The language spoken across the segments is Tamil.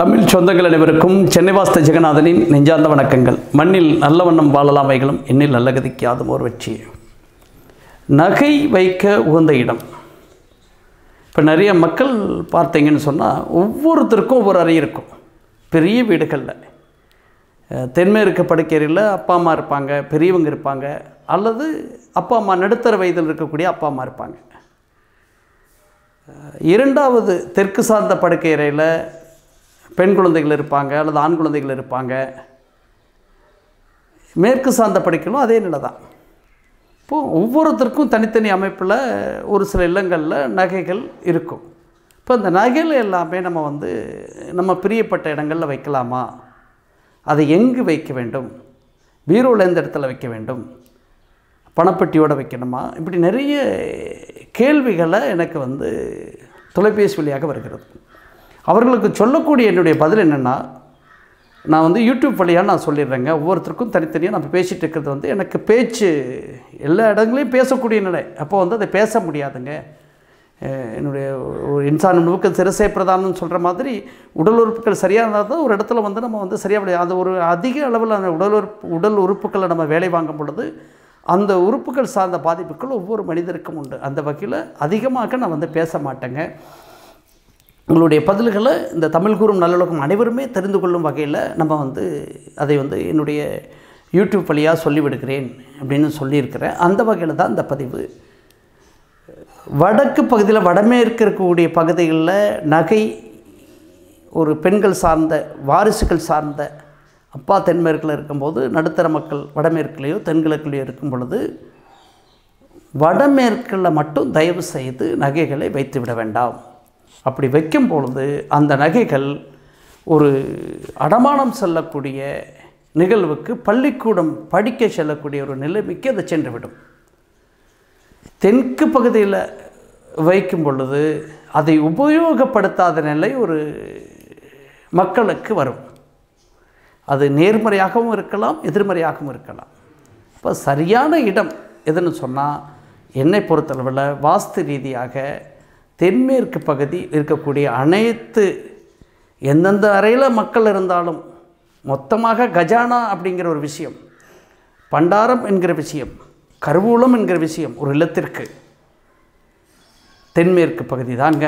தமிழ் சொந்தங்கள் அனைவருக்கும் சென்னை வாஸ்த ஜெகநாதனின் நெஞ்சார்ந்த வணக்கங்கள். மண்ணில் நல்ல வண்ணம் வாழலாமைகளும் எண்ணில் நல்ல கதிக்கு யாதும் ஒரு வெற்றி நகை வைக்க உகந்த இடம். இப்போ நிறைய மக்கள் பார்த்தீங்கன்னு சொன்னால் ஒவ்வொருத்தருக்கும் ஒவ்வொரு அறை இருக்கும். பெரிய வீடுகளில். தென்மேற்கு படுக்கையறையில் அப்பா அம்மா இருப்பாங்க பெரியவங்க இருப்பாங்க அல்லது அப்பா அம்மா நடுத்தர வயதில் இருக்கக்கூடிய அப்பா அம்மா இருப்பாங்க. இரண்டாவது தெற்கு சார்ந்த படுக்கை அறையில் பெண் குழந்தைகள் இருப்பாங்க அல்லது ஆண் குழந்தைகள் இருப்பாங்க. மேற்கு சார்ந்த படிக்கலும் அதே நிலை தான். இப்போது ஒவ்வொருத்தருக்கும் தனித்தனி அமைப்பில் ஒரு சில இல்லங்களில் நகைகள் இருக்கும். இப்போ இந்த நகைகள் எல்லாமே நம்ம வந்து நம்ம பிரியப்பட்ட இடங்களில் வைக்கலாமா? அதை எங்கு வைக்க வேண்டும்? பீரோவில் எந்த இடத்துல வைக்க வேண்டும்? பணப்பெட்டியோடு வைக்கணுமா? இப்படி நிறைய கேள்விகளை எனக்கு வந்து தொலைபேசி வழியாக வருகிறது. அவர்களுக்கு சொல்லக்கூடிய என்னுடைய பதில் என்னென்னா நான் வந்து யூடியூப் வழியாக நான் சொல்லிடுறேங்க. ஒவ்வொருத்தருக்கும் தனித்தனியாக நம்ம பேசிகிட்டு இருக்கிறது வந்து எனக்கு பேச்சு எல்லா இடங்களையும் பேசக்கூடிய நிலை. அப்போ வந்து அதை பேச முடியாதுங்க. என்னுடைய ஒரு இன்சான் உணவுக்கு சிறுசை பிரதானம்னு சொல்கிற மாதிரி உடல் உறுப்புகள் சரியாக இருந்தால் தான் ஒரு இடத்துல வந்து நம்ம வந்து சரியாக முடியாது அது ஒரு அதிக அளவில் அந்த உடல் உறுப்பு உடல் உறுப்புகளை நம்ம வேலை வாங்கும் பொழுது அந்த உறுப்புகள் சார்ந்த பாதிப்புகள் ஒவ்வொரு மனிதருக்கும் உண்டு. அந்த வகையில் அதிகமாக நான் வந்து பேச மாட்டேங்க. உங்களுடைய பதில்களை இந்த தமிழ் கூறும் நல்லொழுக்கம் அனைவருமே தெரிந்து கொள்ளும் வகையில் நம்ம வந்து அதை வந்து என்னுடைய யூடியூப் வழியாக சொல்லிவிடுகிறேன் அப்படின்னு சொல்லியிருக்கிறேன் அந்த வகையில் தான் இந்த பதிவு. வடக்கு பகுதியில் வடமேற்கு இருக்கக்கூடிய பகுதிகளில் நகை ஒரு பெண்கள் சார்ந்த வாரிசுகள் சார்ந்த அப்பா தென்மேற்கில் இருக்கும்போது நடுத்தர மக்கள் வடமேற்குலேயோ தென்கிழக்குலேயோ இருக்கும் பொழுது வடமேற்கில் மட்டும் தயவு செய்து நகைகளை வைத்து விட வேண்டாம். அப்படி வைக்கும் பொழுது அந்த நகைகள் ஒரு அடமானம் செல்லக்கூடிய நிகழ்வுக்கு பள்ளிக்கூடம் படிக்க செல்லக்கூடிய ஒரு நிலைமைக்கு அது சென்றுவிடும். தெற்கு பகுதியில் வைக்கும் பொழுது அதை உபயோகப்படுத்தாத நிலை ஒரு மக்களுக்கு வரும். அது நேர்மறையாகவும் இருக்கலாம் எதிர்மறையாகவும் இருக்கலாம். இப்போ சரியான இடம் எதுன்னு சொன்னால் என்னை பொறுத்தளவில் வாஸ்து ரீதியாக தென்மேற்கு பகுதி இருக்கக்கூடிய அனைத்து எந்தெந்த அறையில் மக்கள் இருந்தாலும் மொத்தமாக கஜானா அப்படிங்கிற ஒரு விஷயம் பண்டாரம் என்கிற விஷயம் கருவூலம் என்கிற விஷயம் ஒரு இல்லத்திற்கு. தென்மேற்கு பகுதி தாங்க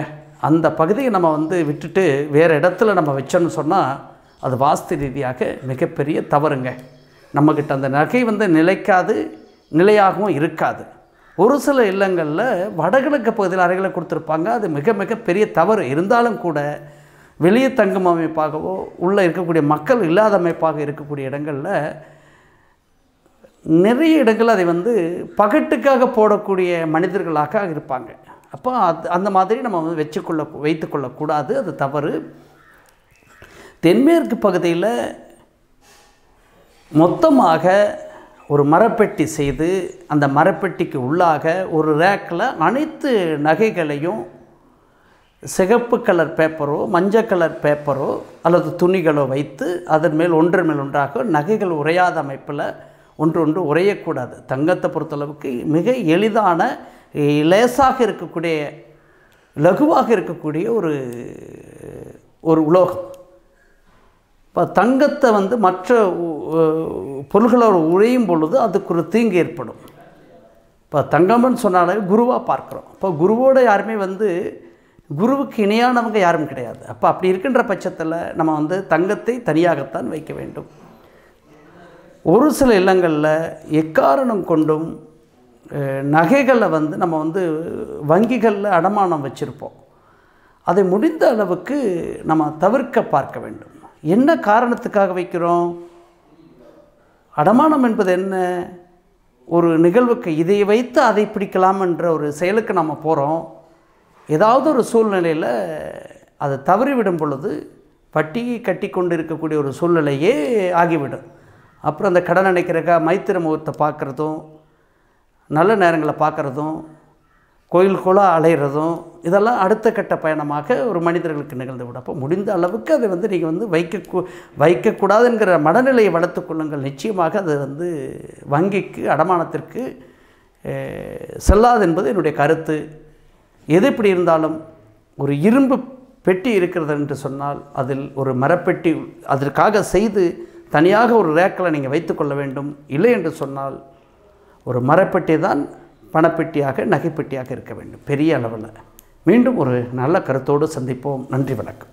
அந்த பகுதியை நம்ம வந்து விட்டுட்டு வேறு இடத்துல நம்ம வச்சோன்னு சொன்னால் அது வாஸ்து ரீதியாக மிகப்பெரிய தவறுங்க. நம்மக்கிட்ட அந்த நகை வந்து நிலைக்காது நிலையாகவும் இருக்காது. ஒரு சில இல்லங்களில் வடகிழக்கு பகுதியில் அறைகளை கொடுத்துருப்பாங்க. அது மிக மிக பெரிய தவறு. இருந்தாலும் கூட வெளியே தங்கும் அமைப்பாகவோ உள்ளே இருக்கக்கூடிய மக்கள் இல்லாத அமைப்பாக இருக்கக்கூடிய இடங்களில் நிறைய இடங்கள் அதை வந்து பகட்டுக்காக போடக்கூடிய மனிதர்களாக இருப்பாங்க. அப்போ அது அந்த மாதிரி நம்ம வந்து வச்சுக்கொள்ள வைத்துக்கொள்ளக்கூடாது அது தவறு. தென்மேற்கு பகுதியில் மொத்தமாக ஒரு மரப்பெட்டி செய்து அந்த மரப்பெட்டிக்கு உள்ளாக ஒரு ரேக்கில் அனைத்து நகைகளையும் சிகப்பு கலர் பேப்பரோ மஞ்சள் கலர் பேப்பரோ அல்லது துணிகளோ வைத்து அதன் மேல் ஒன்றன் மேல் ஒன்றாக நகைகள் உரையாத அமைப்பில் ஒன்று ஒன்று உரையக்கூடாது தங்கத்தை பொறுத்தளவுக்கு மிக எளிதான லேசாக இருக்கக்கூடிய லகுவாக இருக்கக்கூடிய ஒரு ஒரு உலோகம். இப்போ தங்கத்தை வந்து மற்ற உ- பொருள்களோடு உழையும் பொழுது அதுக்கு ஒரு தீங்கு ஏற்படும். இப்போ தங்கம்னு சொன்னாலே குருவாக பார்க்குறோம். இப்போ குருவோட யாருமே வந்து குருவுக்கு இணையானவங்க யாரும் கிடையாது. அப்போ அப்படி இருக்கின்ற பட்சத்தில் நம்ம வந்து தங்கத்தை தனியாகத்தான் வைக்க வேண்டும். ஒரு சில இல்லங்களில் எக்காரணம் கொண்டும் நகைகளை வந்து நம்ம வந்து வங்கிகளில் அடமானம் வச்சுருப்போம். அதை முடிந்த அளவுக்கு நம்ம தவிர்க்க பார்க்க வேண்டும். என்ன காரணத்துக்காக வைக்கிறோம்? அடமானம் என்பது என்ன? ஒரு நிகழ்வுக்கு இதை வைத்து அதை பிடிக்கலாம் என்ற ஒரு செயலுக்கு நம்ம போகிறோம் ஏதாவது ஒரு சூழ்நிலையில் அதை தவறிவிடும் பொழுது பட்டியை கட்டி கொண்டு இருக்கக்கூடிய ஒரு சூழ்நிலையே ஆகிவிடும். அப்புறம் அந்த கடன் அணைக்கிறக்கா மைத்திர முகத்தை பார்க்குறதும் நல்ல நேரங்களை பார்க்குறதும் கோயிலுக்குள்ளே அலைகிறதும் இதெல்லாம் அடுத்த கட்ட பயணமாக ஒரு மனிதர்களுக்கு நிகழ்ந்து விடும். அப்போ முடிந்த அளவுக்கு அதை வந்து நீங்கள் வந்து வைக்க வைக்கக்கூடாதுங்கிற மனநிலையை வளர்த்துக்கொள்ளுங்கள் நிச்சயமாக அது வந்து வங்கிக்கு அடமானத்திற்கு செல்லாது என்பது என்னுடைய கருத்து. எது எப்படி இருந்தாலும் ஒரு இரும்பு பெட்டி இருக்கிறது என்று சொன்னால் அதில் ஒரு மரப்பெட்டி அதற்காக செய்து தனியாக ஒரு ரேக்கில் நீங்கள் வைத்துக்கொள்ள வேண்டும். இல்லை என்று சொன்னால் ஒரு மரப்பெட்டி தான் பணப்பெட்டியாக நகைப்பெட்டியாக இருக்க வேண்டும். பெரிய அளவில். மீண்டும் ஒரு நல்ல கருத்தோடு சந்திப்போம். நன்றி வணக்கம்.